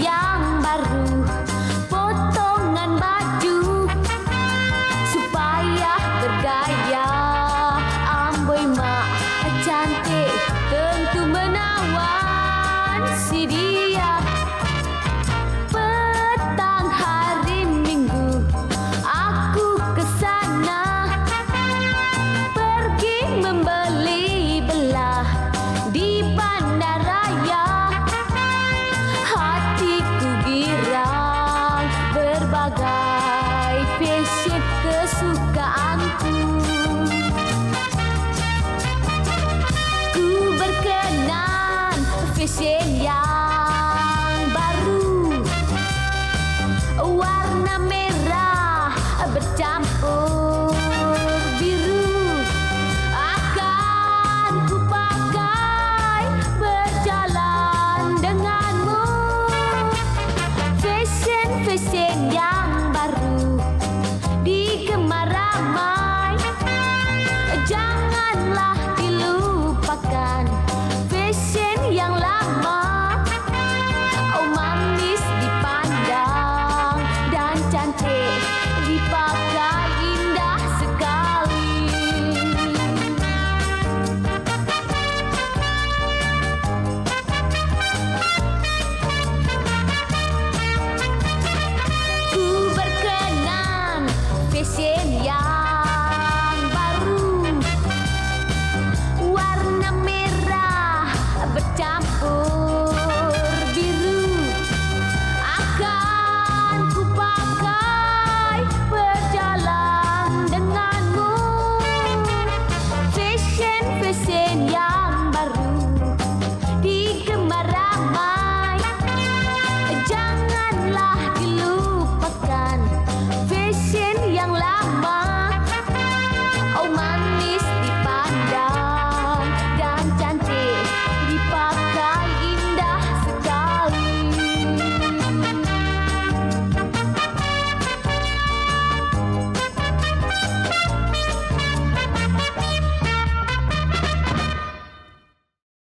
fashion warna merah bercampur.